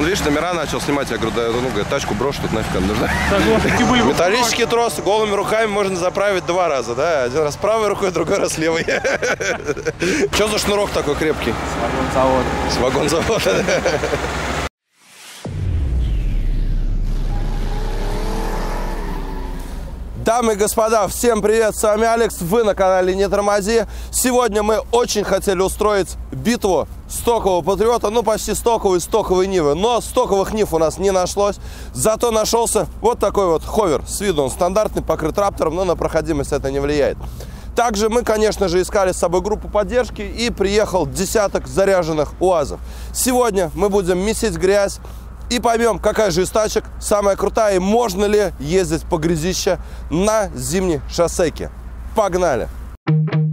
Он, видишь, номера начал снимать. Я говорю, да, ну, говорит, тачку брошу, тут нафиг она нужна. Так вот, такие были бы Металлический трос голыми руками можно заправить два раза, да? Один раз правой рукой, другой раз левой. Что за шнурок такой крепкий? завод. С вагонзавода. Дамы и господа, всем привет, с вами Алекс, вы на канале Не Тормози. Сегодня мы очень хотели устроить битву стокового патриота, ну почти стоковый, стоковый Нивы. Но стоковых Нив у нас не нашлось, зато нашелся вот такой вот ховер. С виду он стандартный, покрыт раптором, но на проходимость это не влияет. Также мы, конечно же, искали с собой группу поддержки и приехал десяток заряженных УАЗов. Сегодня мы будем месить грязь, и поймем, какая же из тачек самая крутая и можно ли ездить по грязище на зимней шоссейке. Погнали! А,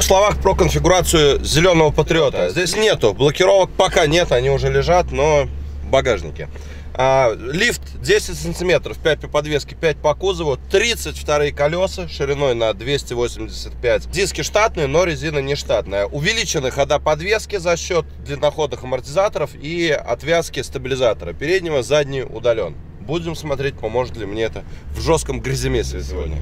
двух словах про конфигурацию зеленого патриота. Здесь нету блокировок, пока нет, они уже лежат, но в багажнике. А, Лифт 10 сантиметров, 5 по подвеске, 5 по кузову, 32 колеса шириной на 285. Диски штатные, но резина не штатная. Увеличены хода подвески за счет длинноходных амортизаторов и отвязки стабилизатора. Переднего, задний удален. Будем смотреть, поможет ли мне это в жестком гряземесе сегодня.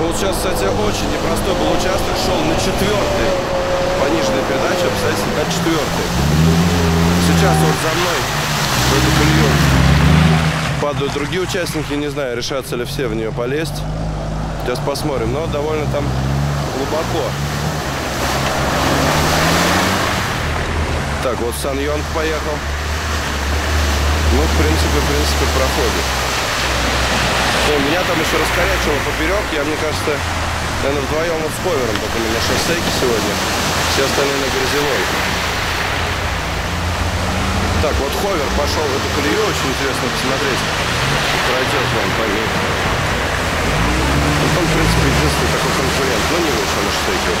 Ну вот сейчас, кстати, очень непростой был участок, шел на четвертый. Пониженная передача, обстоятельно на четвертый. Сейчас вот за мной колею падают другие участники, не знаю, решатся ли все в нее полезть. Сейчас посмотрим, но довольно там глубоко. Так, вот Сан Йонг поехал. Ну, в принципе, в принципе, проходит. Ну, меня там еще раскорячило поперек. Я, мне кажется, наверное, вдвоем вот с ковером только на шоссейке сегодня. Все остальные на грязевой. Так, вот ховер пошел в эту колею. Очень интересно посмотреть, пройдет он по ней. Вот он, в принципе, единственный такой конкурент. Ну, не лучше на шоссейке вот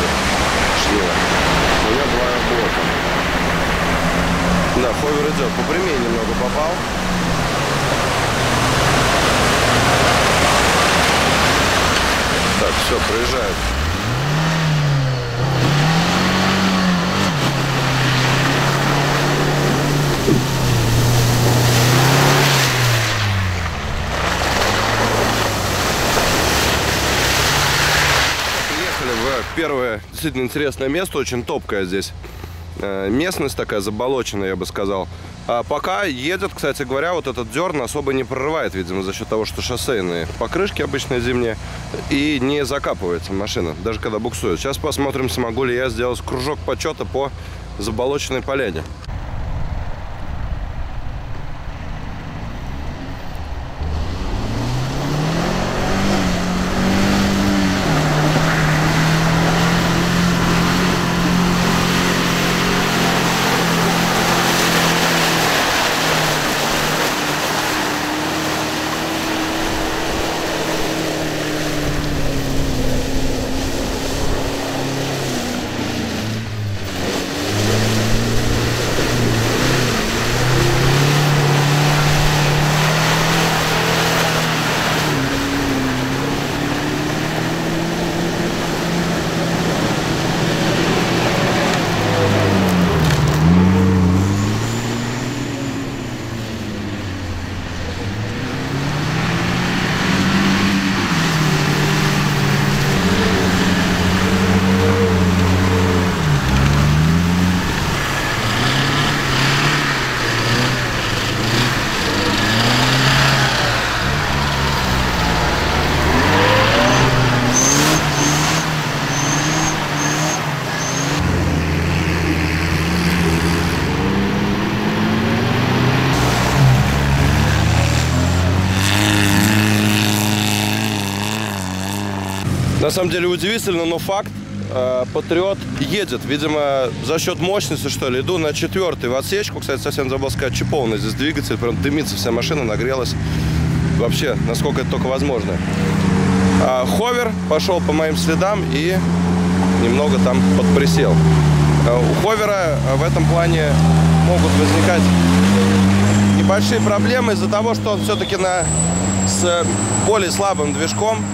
Шнила. У него два блока. Да, ховер идет. По прямее немного попал. Так, все, проезжают. В первое действительно интересное место, очень топкое здесь. Э, Местность такая заболоченная, я бы сказал. А пока едет, кстати говоря, вот этот дерн особо не прорывает, видимо, за счет того, что шоссейные покрышки обычные зимние, и не закапывается машина, даже когда буксует. Сейчас посмотрим, смогу ли я сделать кружок почета по заболоченной поляне. На самом деле удивительно, но факт. Э, Патриот едет, видимо, за счет мощности, что ли. Иду на четвертый в отсечку. Кстати, совсем забыл сказать, чипованный здесь двигатель. Прям дымится вся машина, нагрелась. Вообще, насколько это только возможно. А Ховер пошел по моим следам и немного там подприсел. Э, У Ховера э, в этом плане могут возникать небольшие проблемы из-за того, что он все-таки на, с более слабым движком.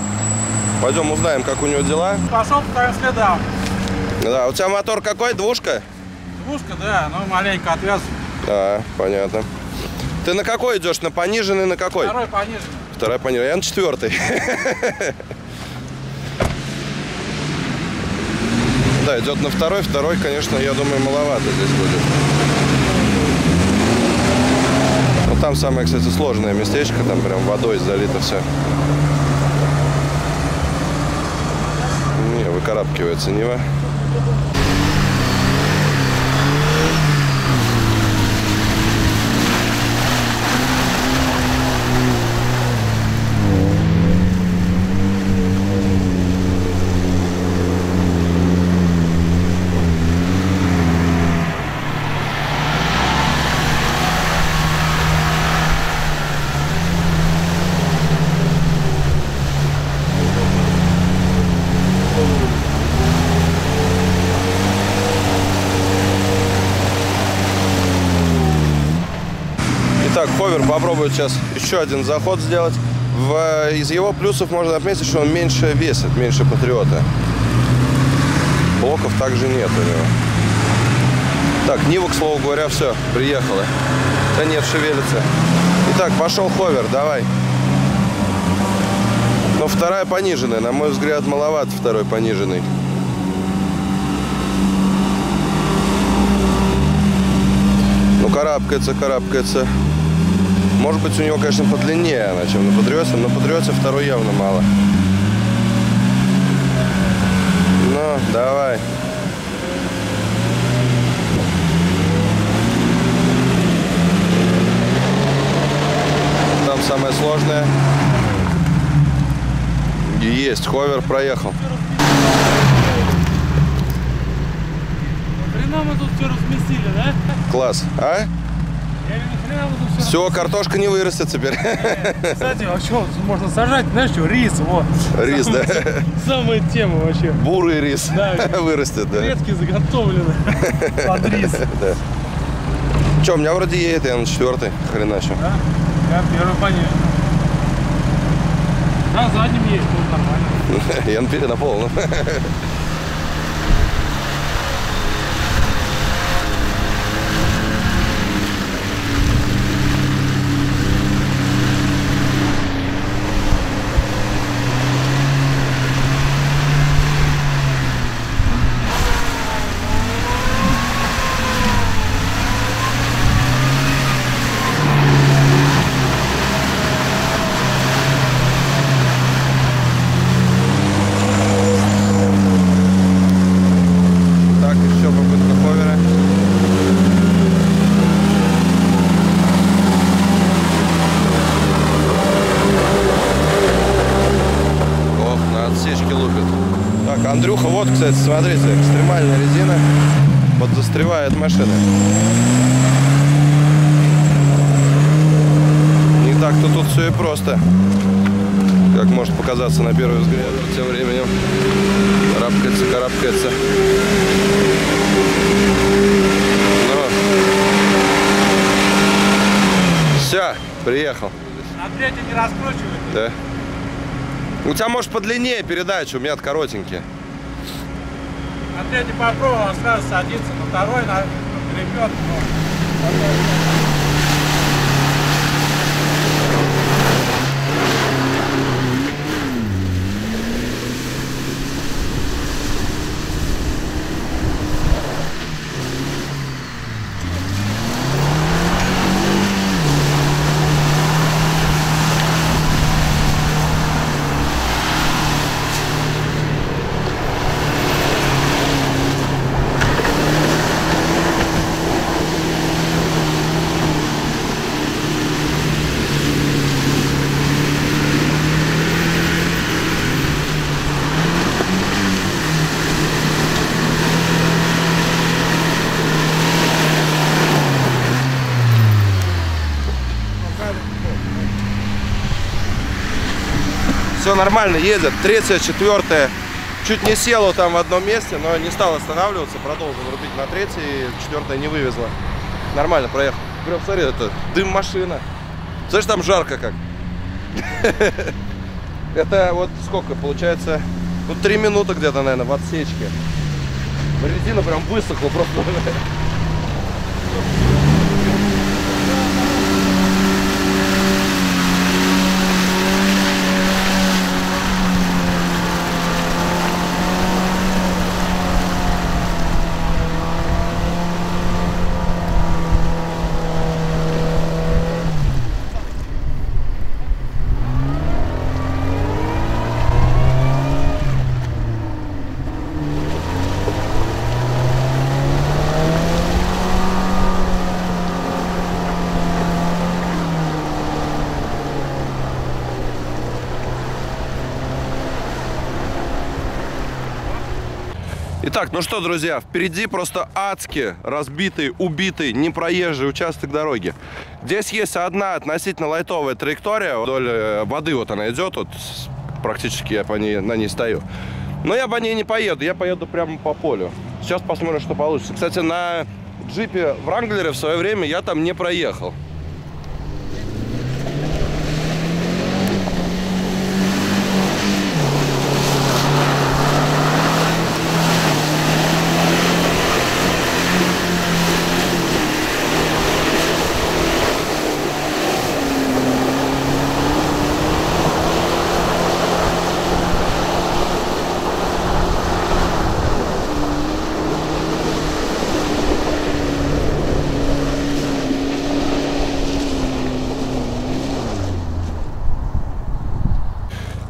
Пойдем узнаем, как у него дела. Пошел по твоим следам. Да, у тебя мотор какой? Двушка? Двушка, да, ну маленько отвез. Да, понятно. Ты на какой идешь? На пониженный, на какой? Второй пониже. Вторая пониженная. Я на четвертый. Да, идет на второй. Второй, конечно, я думаю, маловато здесь будет. Ну, там самое, кстати, сложное местечко. Там прям водой залито все. Не, выкарабкивается Нива. Итак, Ховер попробует сейчас еще один заход сделать. В, из его плюсов можно отметить, что он меньше весит, меньше Патриота. Блоков также нет у него. Так, Нива, к слову говоря, все, приехала. Да нет, шевелится. Итак, пошел Ховер, давай. Но вторая пониженная, на мой взгляд, маловато второй пониженный. Ну, карабкается, карабкается. Может быть, у него, конечно, подлиннее она, чем на Патриоте, но Патриоте второй явно мало. Ну, давай. Там самое сложное. Есть, ховер проехал. Хрена мы тут все разместили, да? Класс. А? Я говорю, нахрена мы тут все Все, картошка не вырастет теперь. Кстати, а что можно сажать? Знаешь что, рис, вот. Рис, да? Самая тема вообще. Бурый рис Да. вырастет, да. Клетки заготовлены под рис. Че, у меня вроде едет, я на четвертый. Хрена еще. Да? Я первый пониже. На заднем есть, тут нормально. Я на на полном. Так, еще попытка ховера. Ох, на отсечке лупит. Так, Кстати, смотрите, экстремальная резина подзастревает машины. Не так-то тут все и просто, как может показаться на первый взгляд. Тем временем карабкается, карабкается. Все, приехал. На третий не раскручивай. Да. У тебя может подлиннее передача, у меня коротенькие. На третий попробовал, он сразу садится. На второй, на гребет. Нормально едет. Третья, четвертая. Чуть не села там в одном месте, но не стал останавливаться. Продолжил рубить на третьей. Четвертая не вывезла. Нормально проехал. Говорю, смотри, это дым машина. Слышишь, там жарко как. Это вот сколько получается? Ну, три минуты где-то, наверное, в отсечке. Резина прям высохла просто. Итак, ну что, друзья, впереди просто адский, разбитый, убитый, непроезжий участок дороги. Здесь есть одна относительно лайтовая траектория вдоль э, воды, вот она идет, вот практически я по ней, на ней стою. Но я по ней не поеду, я поеду прямо по полю. Сейчас посмотрим, что получится. Кстати, на джипе Вранглере в свое время я там не проехал.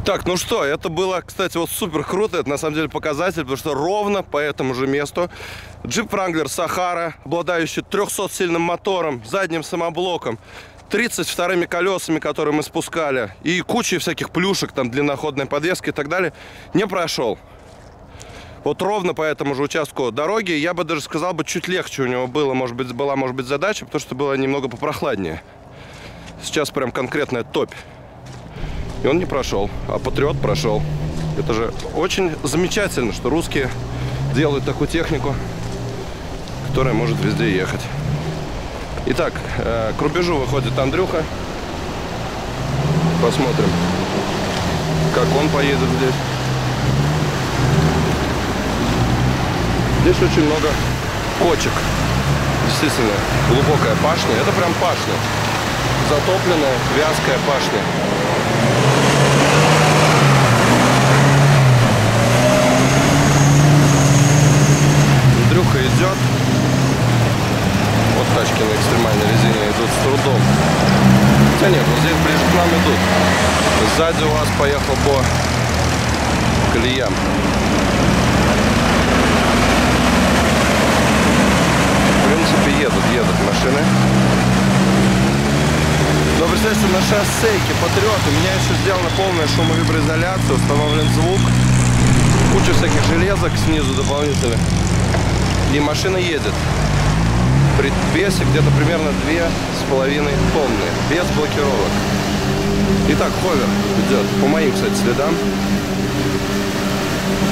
Так, ну что, это было, кстати, вот супер круто. Это на самом деле показатель, потому что ровно по этому же месту джип Wrangler Сахара, обладающий 300-сильным мотором, задним самоблоком, 32 колесами, которые мы спускали, и кучей всяких плюшек, там, длинноходной подвески и так далее, не прошел. Вот ровно по этому же участку дороги, я бы даже сказал, бы чуть легче у него было, может быть, была, может быть, задача, потому что было немного попрохладнее. Сейчас прям конкретная топь. И он не прошел, а Патриот прошел. Это же очень замечательно, что русские делают такую технику, которая может везде ехать. Итак, э, к рубежу выходит Андрюха. Посмотрим, как он поедет здесь. Здесь очень много кочек. Действительно, глубокая пашня. Это прям пашня. Затопленная, вязкая пашня. Андрюха идет. Вот тачки на экстремальной резине идут с трудом. Хотя нет, вот здесь ближе к нам идут. Сзади у вас поехал по колеям. В принципе, едут, едут машины. Но представьте, на шоссейке Патриот у меня еще сделана полная шумовиброизоляция, установлен звук, куча всяких железок снизу дополнительных. И машина едет. При весе где-то примерно две с половиной тонны, без блокировок. Итак, ховер идет. По моим, кстати, следам.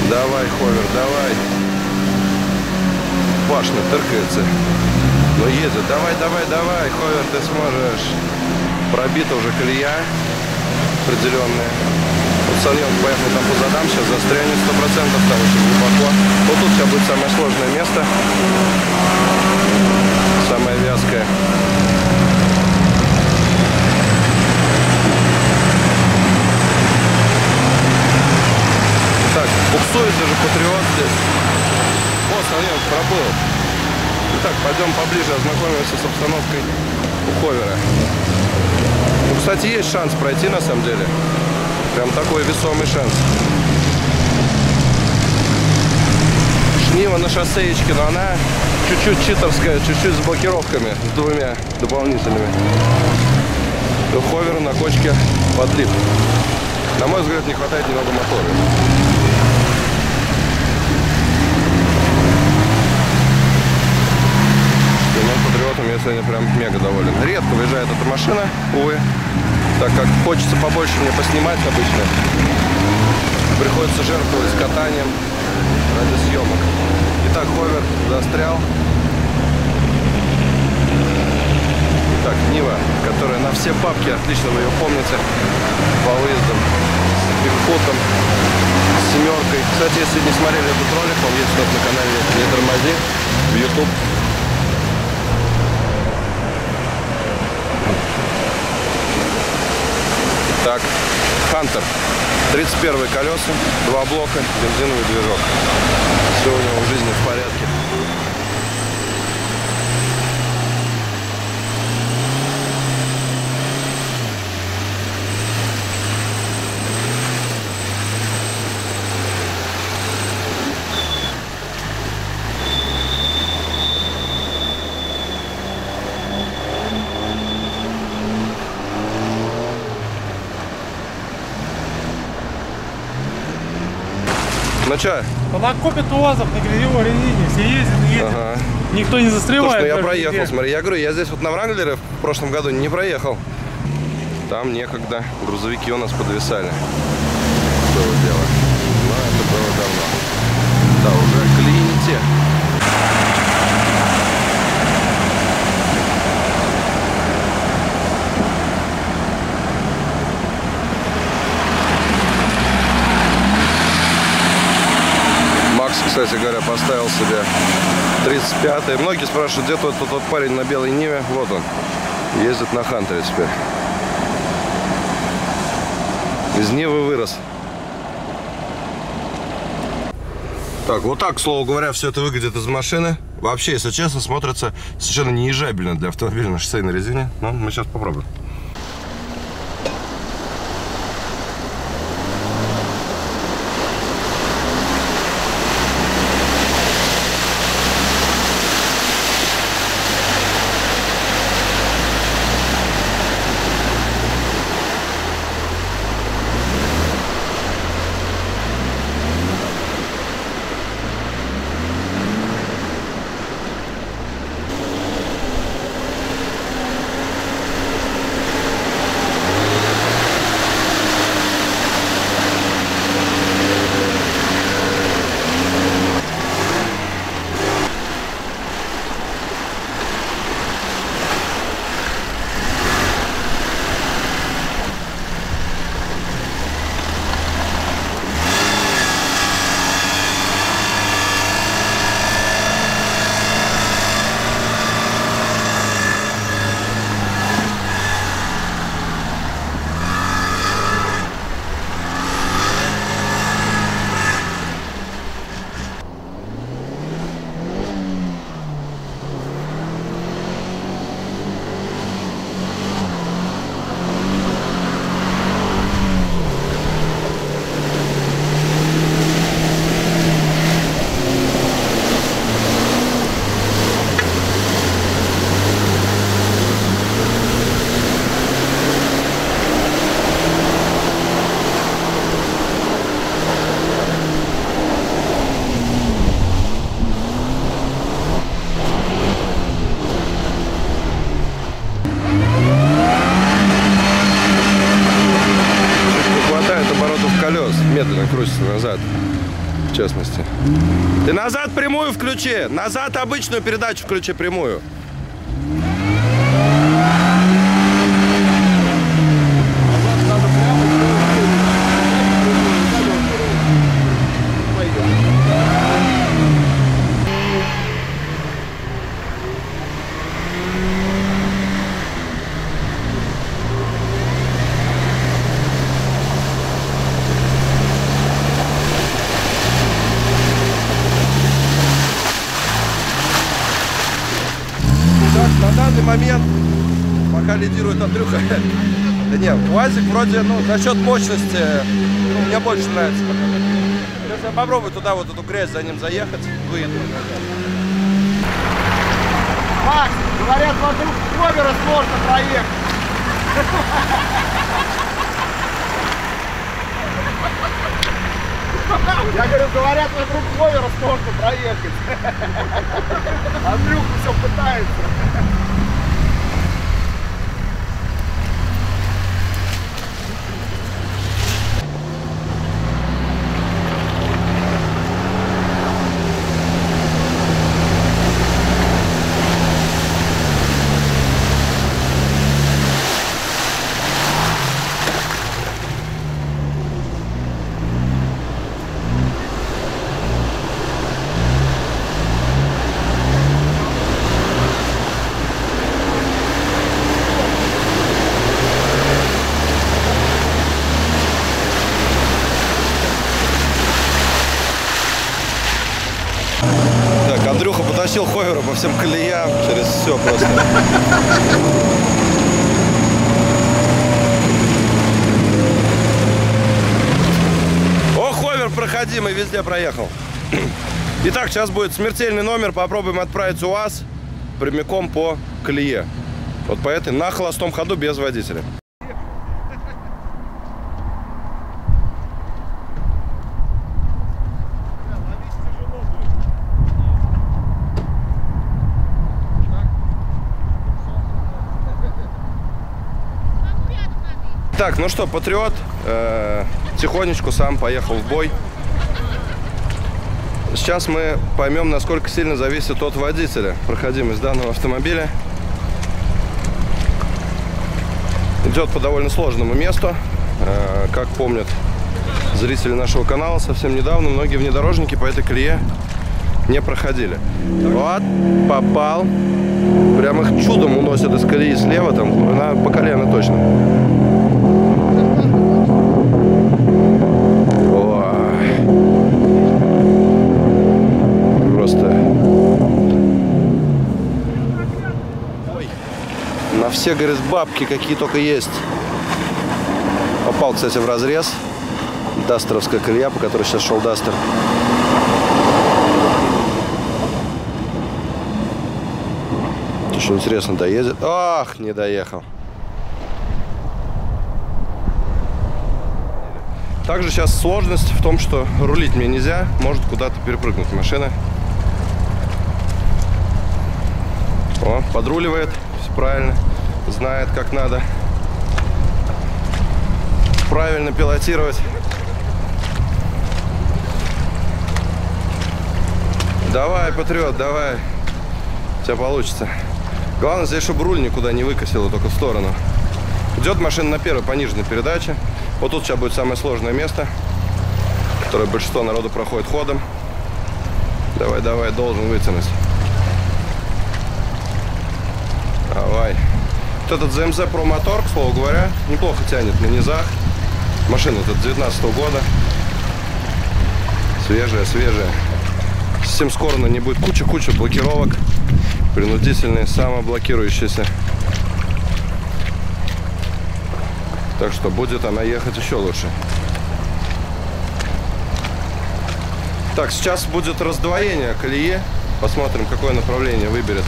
Давай, ховер, давай. Башня тыркается. Но едет. Давай, давай, давай, ховер, ты сможешь. Пробита уже колея определенная. Вот Саньон поехал там по задам, сейчас застрянет 100%, там очень глубоко. Вот тут сейчас будет самое сложное место. Самое вязкое. Так, буксует даже Патриот здесь. О, Саньон пробыл. Итак, пойдем поближе ознакомимся с обстановкой у Ховера. Кстати, есть шанс пройти на самом деле. Прям такой весомый шанс. Шнива на шоссеечке, но она чуть-чуть читерская, чуть-чуть с блокировками, с двумя дополнительными. То ховеру на кочке подлип. На мой взгляд, не хватает немного мотора. Семен Патриот поворотом я сегодня прям мега доволен. Редко выезжает эта машина, увы, так как хочется побольше мне поснимать обычно. Приходится жертвовать катанием ради съемок. Итак, ховер застрял. Так, Нива, которая на все бабки, отлично вы ее помните, по выездам с семеркой. Кстати, если не смотрели этот ролик, он есть у нас на канале Не тормози в YouTube. Так, Хантер. 31 колеса, два блока, бензиновый движок. Все у него в жизни в порядке. Ну что, То на копе ТУАЗов на грязевой резине все ездят ездят. ага. Никто не застревает. ну я даже проехал, нигде. смотри, я говорю, я здесь вот на Вранглере в прошлом году не проехал. Там некогда грузовики у нас подвисали. Было дело. Но это было давно. Да, уже клините. Макс, кстати говоря, поставил себе 35-й. Многие спрашивают, где тот, тот, тот парень на белой Ниве. Вот он. Ездит на Хантере теперь. Из Нивы вырос. Так, вот так, к слову говоря, все это выглядит из машины. Вообще, если честно, смотрится совершенно неезжабельно для автомобиля на шоссейной резине. Но мы сейчас попробуем. Назад обычную передачу включи прямую. Так, на данный момент пока лидирует Андрюха. Да не, УАЗик вроде, ну, за счет мощности, ну, мне больше нравится. Сейчас я попробую туда вот эту грязь за ним заехать, выеду. Макс, говорят, вокруг Ховера сложно проехать. Я говорю, говорят, вокруг Ховера сложно проехать. Андрюха все пытается. Потащил ховера по всем колеям, через все просто. О, ховер проходимый, везде проехал. Итак, сейчас будет смертельный номер. Попробуем отправить УАЗ прямиком по колее. Вот по этой на холостом ходу без водителя. Так, ну что, Патриот э, тихонечку сам поехал в бой. Сейчас мы поймем, насколько сильно зависит от водителя проходимость данного автомобиля. Идет по довольно сложному месту. Э, как помнят зрители нашего канала, совсем недавно многие внедорожники по этой колее не проходили. Вот, попал. Прям их чудом уносят из колеи слева, там, на, по колено точно. Ой. Просто... На все, говорит, бабки, какие только есть. Попал, кстати, в разрез. Дастеровская колея, по которой сейчас шел Дастер. Что интересно, доедет? Ах, не доехал. Также сейчас сложность в том, что рулить мне нельзя. Может куда-то перепрыгнуть машина. О, подруливает. Все правильно. Знает, как надо правильно пилотировать. Давай, Патриот, давай. У тебя получится. Главное здесь, чтобы руль никуда не выкосило, только в сторону. Идет машина на первой пониженной передаче. Вот тут сейчас будет самое сложное место, которое большинство народу проходит ходом. Давай, давай, должен вытянуть. Давай. Вот этот ZMZ Pro мотор, к слову говоря, неплохо тянет на низах. Машина тут 19 года. Свежая, свежая. Совсем скоро на ней будет куча-куча блокировок. Принудительные, самоблокирующиеся. Так что будет она ехать еще лучше. Так, сейчас будет раздвоение колеи. Посмотрим, какое направление выберет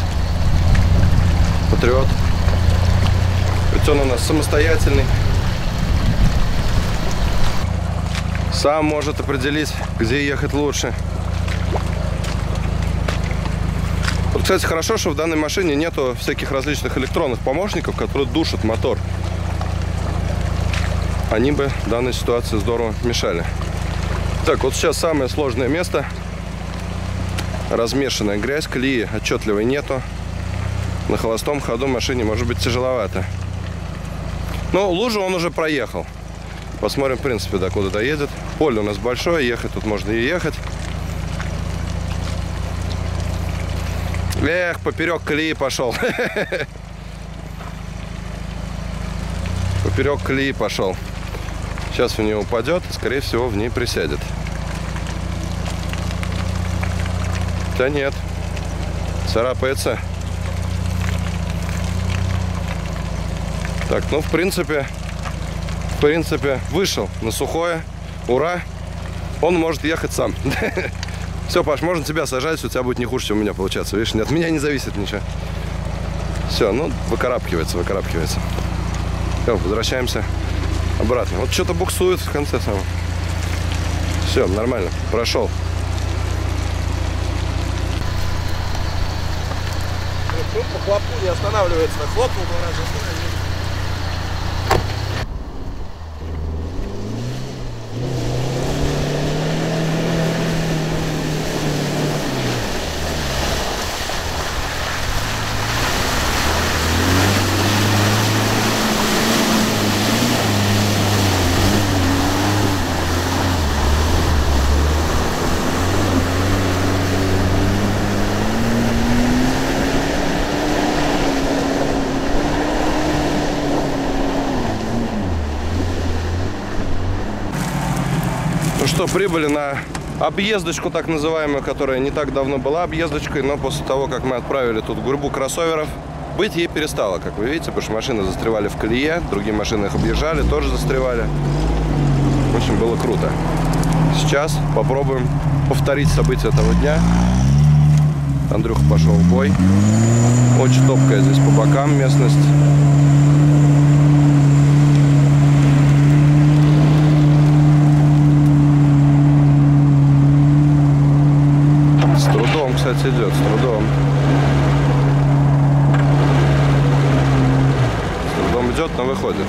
Патриот. Ведь он у нас самостоятельный. Сам может определить, где ехать лучше. Вот, кстати, хорошо, что в данной машине нету всяких различных электронных помощников, которые душат мотор. Они бы данной ситуации здорово мешали. Так, вот сейчас самое сложное место. Размешанная грязь, колеи отчетливой нету. На холостом ходу машине может быть тяжеловато. Но лужу он уже проехал. Посмотрим, в принципе, до куда доедет. Поле у нас большое, ехать тут можно и ехать. Эх, поперек колеи пошел. Поперек колеи пошел. Сейчас в нее упадет скорее всего, в ней присядет. Да нет. Царапается. Так, ну, в принципе, в принципе, вышел на сухое. Ура! Он может ехать сам. Все, Паш, можно тебя сажать, у тебя будет не хуже, чем у меня получаться. Видишь, от меня не зависит ничего. Все, ну, выкарабкивается, выкарабкивается. Все, возвращаемся обратно. Вот что-то буксует в конце самого. Все, нормально, прошел. Хлопку не останавливается, хлопнул два раза, что, прибыли на объездочку так называемую, которая не так давно была объездочкой, но после того, как мы отправили тут гурьбу кроссоверов, быть ей перестало, как вы видите, потому что машины застревали в колее, другие машины их объезжали, тоже застревали. Общем, было круто. Сейчас попробуем повторить события этого дня. Андрюха пошел в бой. Очень топкая здесь по бокам местность. С трудом, кстати, идет, с трудом. С трудом идет, но выходит.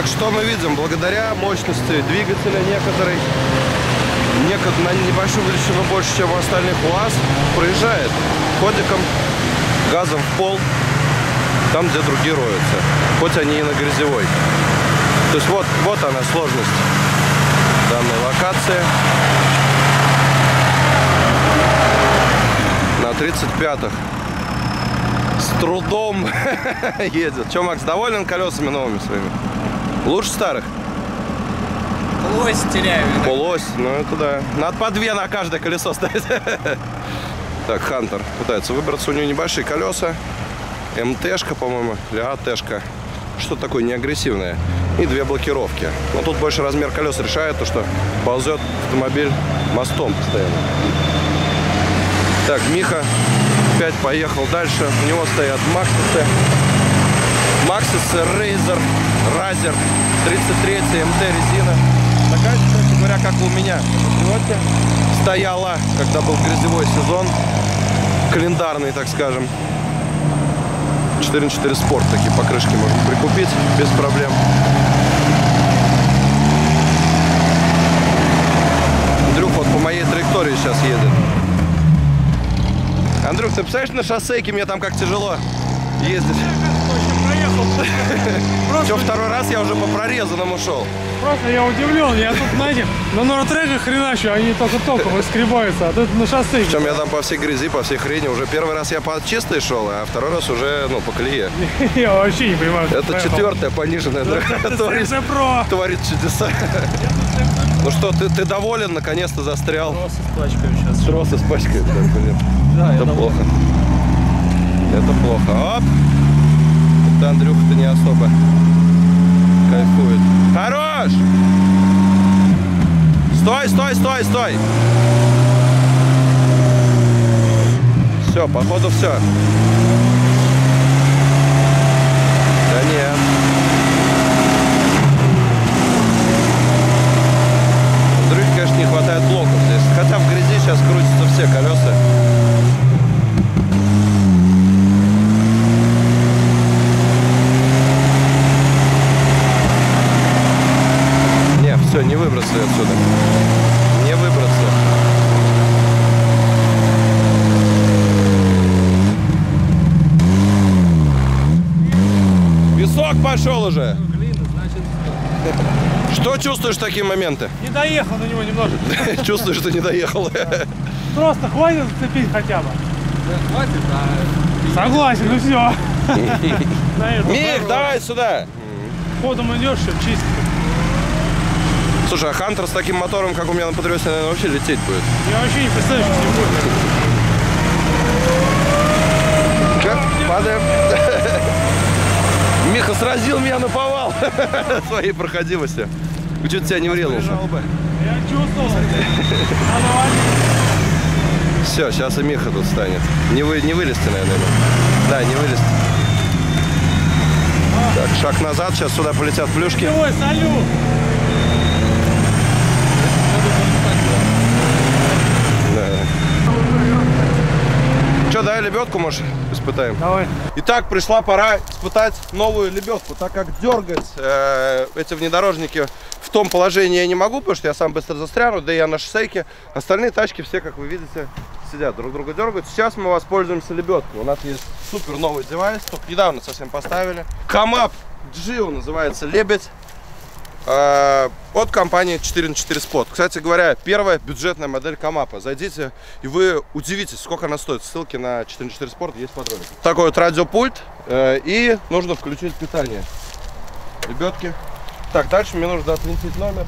Итак, что мы видим? Благодаря мощности двигателя некоторой, некот- на небольшую величину больше, чем у остальных УАЗ, проезжает ходиком, газом в пол, там, где другие роются, хоть они и на грязевой. То есть вот, вот она сложность данной локации. На 35-х с трудом едет. Че, Макс, доволен колесами новыми своими? Лучше старых? Лось теряю. Полось, ну это да. Надо по две на каждое колесо ставить. Так, Хантер пытается выбраться. У него небольшие колеса. МТшка, по-моему, или АТшка. Что такое неагрессивное. И две блокировки. Но тут больше размер колес решает то, что ползет автомобиль мостом постоянно. Так, Миха опять поехал дальше. У него стоят Максисы. Максисы Razer, Razer 33 МТ резина. Такая, кстати говоря, как у меня Патриоте стояла, когда был грязевой сезон. Календарный, так скажем. 4 на 4 спорт такие покрышки можно прикупить без проблем. Андрюх вот по моей траектории сейчас едет. Андрюх, ты представляешь, на шоссейке мне там как тяжело ездить? Проехал. Что, второй раз я уже по прорезанному шел. Просто я удивлен, я тут, знаете, на норотреках хреначу, они только-только выскребаются, а тут на шоссе. Причем я там по всей грязи, по всей хрени. Уже первый раз я по чистой шел, а второй раз уже, ну, по колее. Я вообще не понимаю. что Это четвертая пониженная дорога. Творит, Это про. творит чудеса. Ну что, ты, ты доволен? Наконец-то застрял. Просто испачкаю сейчас. Тросы испачкает, да, блин. Да, Это плохо. Это плохо. Оп! Это Андрюха-то не особо кайфует. Хорош! Стой, стой, стой, стой! Все, походу все. Да нет. Андрюхе, конечно, не хватает блоков здесь. Хотя в грязи сейчас крутятся все колеса. Не, все, не выбраться отсюда. Не выбраться. Песок пошел уже. Что чувствуешь такие моменты? Не доехал на него немножко. Чувствуешь, что не доехал. Просто хватит зацепить хотя бы. хватит, а Согласен, ну все. Мих, давай сюда. Ходом идешь, все чисто. Слушай, а Хантер с таким мотором, как у меня на Патриоте, наверное, вообще лететь будет. Я вообще не представляю, что с ним будет. Че? Падаем. Миха сразил меня на повал своей проходимостью. Чуть тебя не врезался. Я чувствовал. Все, сейчас и Миха тут станет. Не, вы, не вылезти, наверное. Да, не вылезти. Так, шаг назад, сейчас сюда полетят плюшки. Ой, салют. Че, дай лебедку, может, испытаем? Давай. Итак, пришла пора испытать новую лебедку, так как дергать э, эти внедорожники в том положении я не могу, потому что я сам быстро застряну, да и я на шосейке. Остальные тачки все, как вы видите, сидят, друг друга дергают. Сейчас мы воспользуемся лебедкой. У нас есть супер новый девайс, только недавно совсем поставили. Камап Gio называется лебедь. э, от компании 4 на 4 Spot. Кстати говоря, первая бюджетная модель Камапа. Зайдите, и вы удивитесь, сколько она стоит. Ссылки на 4 на 4 Sport есть под роликом. Такой вот радиопульт. э, И нужно включить питание. Лебедки. Так, дальше мне нужно отвинтить номер.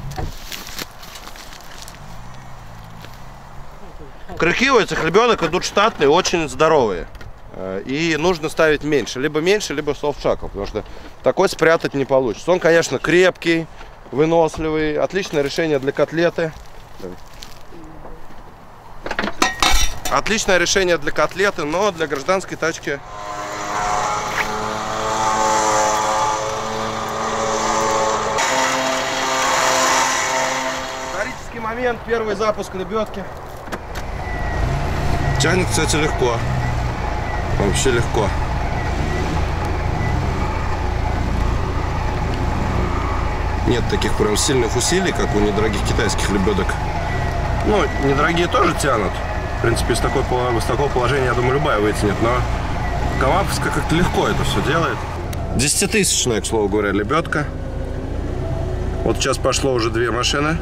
Крюки у лебедок идут штатные, очень здоровые. Э, И нужно ставить меньше. Либо меньше, либо софтшаков. Потому что такой спрятать не получится. Он, конечно, крепкий, выносливый. Отличное решение для котлеты. Отличное решение для котлеты, но для гражданской тачки момент, первый запуск лебедки. Тянет, кстати, легко. Вообще легко. Нет таких прям сильных усилий, как у недорогих китайских лебедок. Ну, недорогие тоже тянут. В принципе, с, такой, с такого положения, я думаю, любая вытянет. Но Камаповская как-то легко это все делает. Десятитысячная, к слову говоря, лебедка. Вот сейчас пошло уже две машины.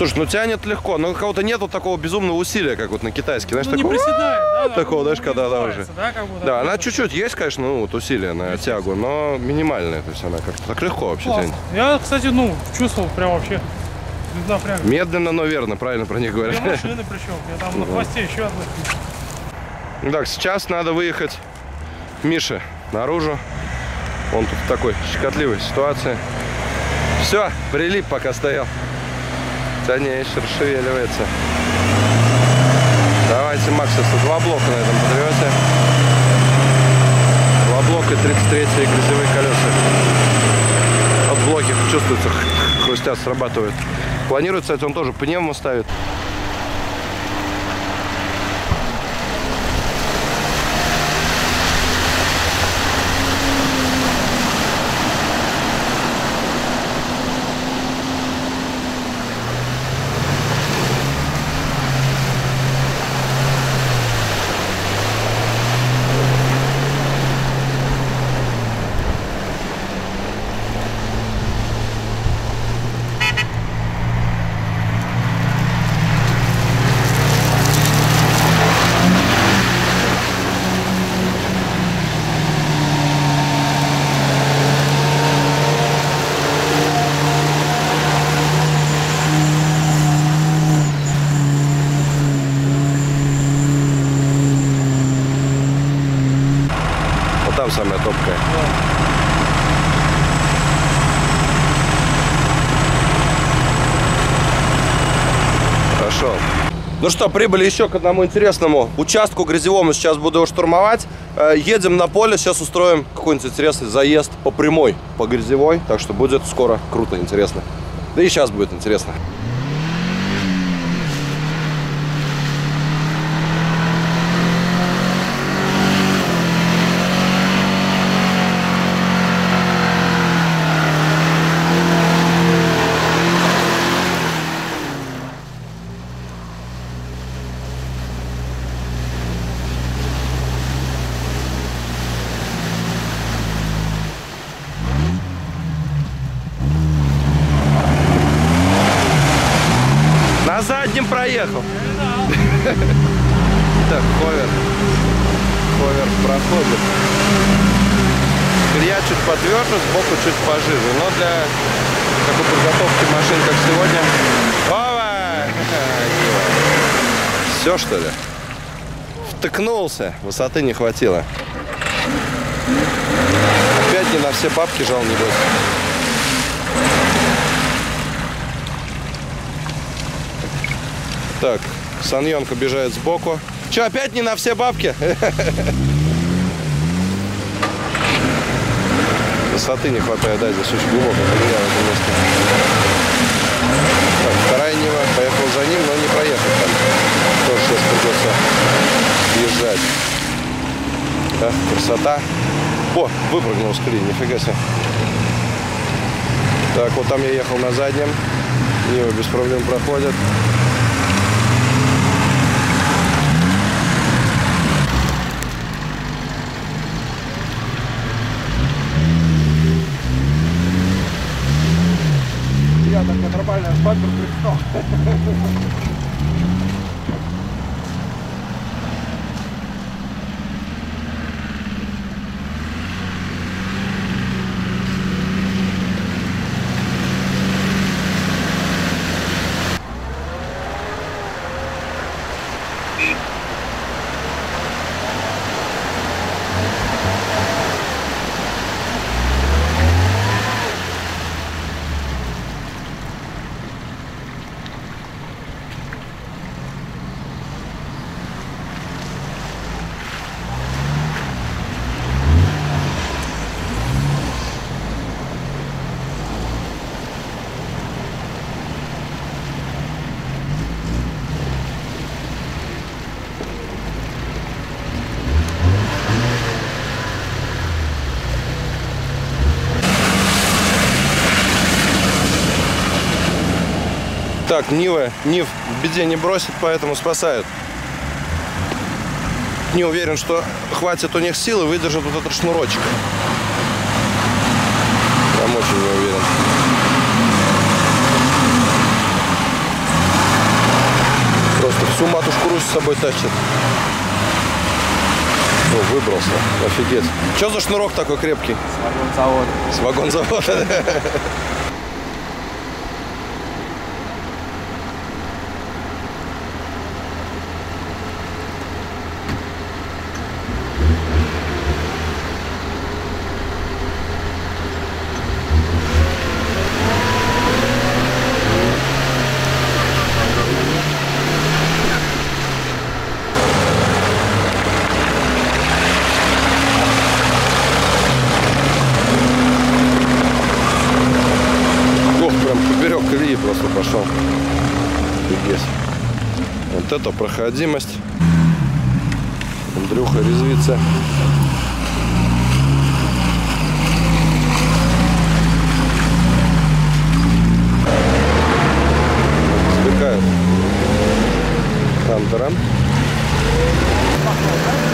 Слушай, ну тянет легко, но у кого-то нет вот такого безумного усилия, как вот на китайский. Знаешь, Ну не такого, приседает, да? да, такого, ну, знаешь, когда издевается, уже- Да, как будто. Да, она чуть-чуть есть, конечно, ну, вот усилие на тягу, но минимальное. То есть она как-то так легко вообще тянет. Я, кстати, ну, чувствовал прям вообще. Да, прям. Медленно, но верно, правильно про них Две говорят. машины причем. Я там на хвосте еще одна. Так, сейчас надо выехать Мише наружу. Он тут в такой щекотливой ситуации. Все, прилип пока стоял. Да не, расшевеливается. Давайте, Макс, сейчас два блока на этом патриоте. Два блока и 33 грязевые колеса. Вот блоки чувствуется, хрустят, срабатывают. Планируется, кстати, он тоже пневму ставит. Топкая. Хорошо. Ну что, прибыли еще к одному интересному участку грязевому. Сейчас буду его штурмовать. Э, Едем на поле, сейчас устроим какой-нибудь интересный заезд по прямой, по грязевой. Так что будет скоро круто, интересно. Да и сейчас будет интересно. На заднем проехал. Так, ховер. Ховер проходит. Крия чуть потверже, сбоку чуть пожиже. Но для такой подготовки машин, как сегодня... Ова! Все, что ли? Втыкнулся. Высоты не хватило. Опять не на все бабки жал, небось. Так, Саньонка бежает сбоку. Че, опять не на все бабки? Высоты не хватает, да, здесь очень глубоко колея в этом месте. Так, Нива поехал за ним, но не проехал там. Тоже сейчас придется езжать. Да, красота. О, выпрыгнул с колеи, нифига себе. Так, вот там я ехал на заднем. Нива без проблем проходит. Я так нормально с бампер. Так, Нива, Нив в беде не бросит, поэтому спасают. Не уверен, что хватит у них силы, выдержит вот этот шнурочек. Там очень не уверен. Просто всю матушку Русь с собой тащит. О, выбрался. Офигеть. Что за шнурок такой крепкий? Завод. С вагонзавода. Ох, прям поперек колеи просто пошел. Офигеть. Вот это проходимость. Андрюха резвится. Свекают. Там-тарам. друзья,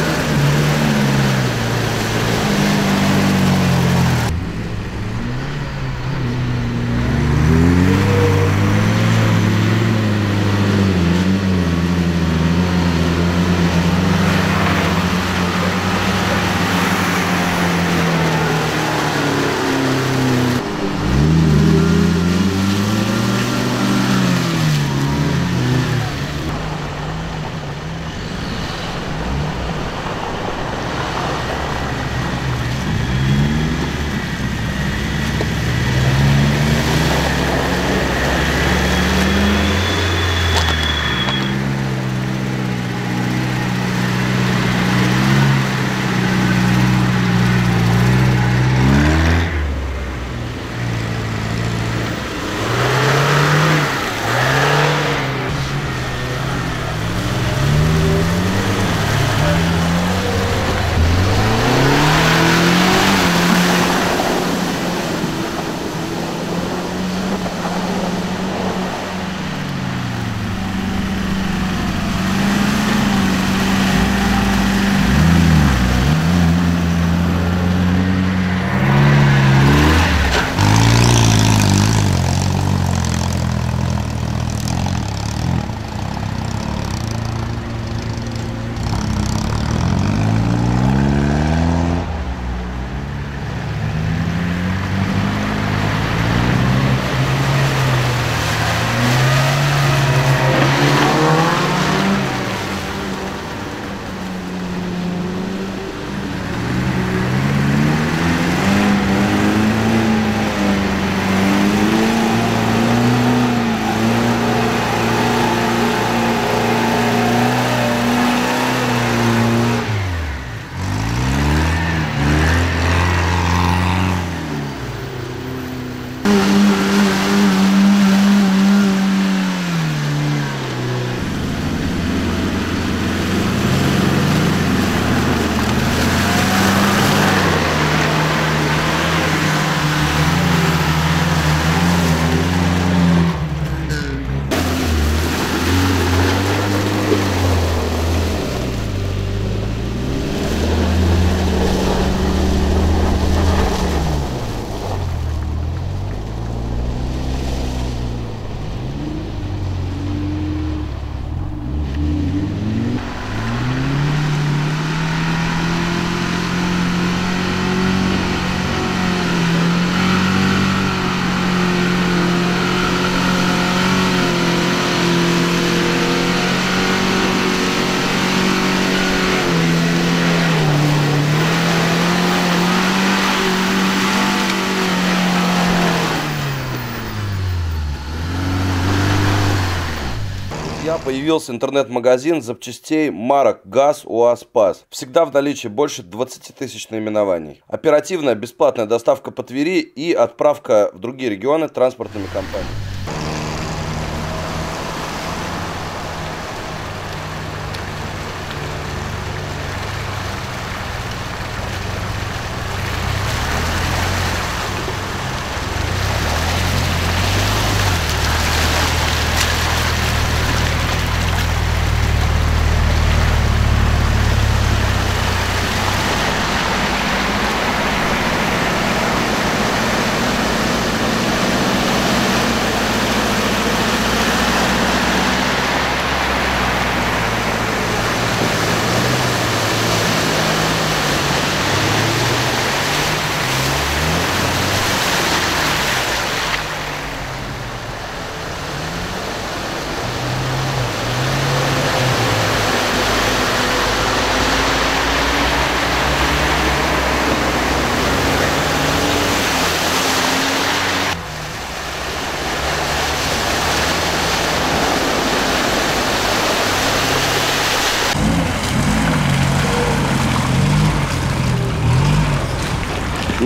появился интернет-магазин запчастей марок ГАЗ, УАЗ, ПАЗ. Всегда в наличии больше 20 тысяч наименований. Оперативная бесплатная доставка по Твери и отправка в другие регионы транспортными компаниями.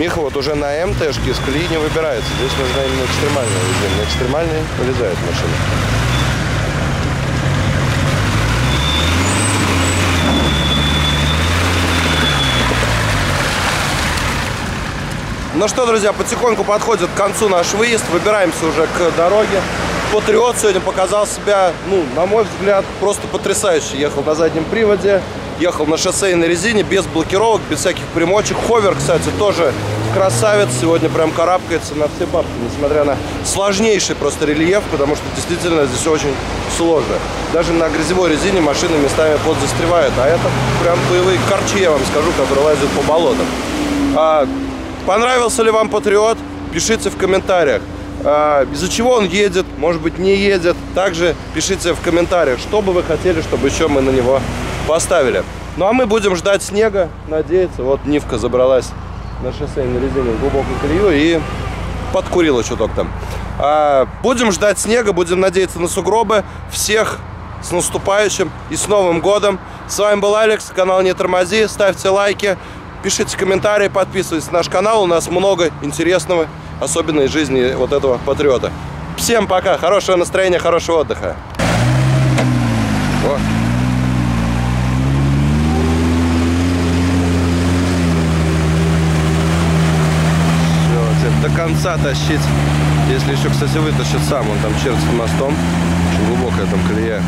Миха вот уже на МТшке с колеи не выбирается. Здесь нужна именно экстремальная резина. На вылезает машина. Ну что, друзья, потихоньку подходит к концу наш выезд. Выбираемся уже к дороге. Патриот сегодня показал себя, ну, на мой взгляд, просто потрясающе. Ехал на заднем приводе, ехал на шоссейной резине, без блокировок, без всяких примочек. Ховер, кстати, тоже красавец. Сегодня прям карабкается на все бабки, несмотря на сложнейший просто рельеф, потому что действительно здесь очень сложно. Даже на грязевой резине машины местами подзастревают, а это прям боевые корчи, я вам скажу, которые лазят по болотам. А, понравился ли вам Патриот? Пишите в комментариях. А, из-за чего он едет, может быть не едет. Также пишите в комментариях, что бы вы хотели, чтобы еще мы на него поставили. Ну а мы будем ждать снега, надеяться. Вот Нивка забралась на шоссейной резине в глубокую колею и подкурила чуток там. А, будем ждать снега, будем надеяться на сугробы. Всех с наступающим и с Новым годом. С вами был Алекс, канал Не Тормози. Ставьте лайки, пишите комментарии, подписывайтесь на наш канал. У нас много интересного, особенно из жизни вот этого патриота. Всем пока, хорошего настроения, хорошего отдыха. О. До конца тащить. Если еще, кстати, вытащит сам, он там чертит мостом. Очень глубокая там колея.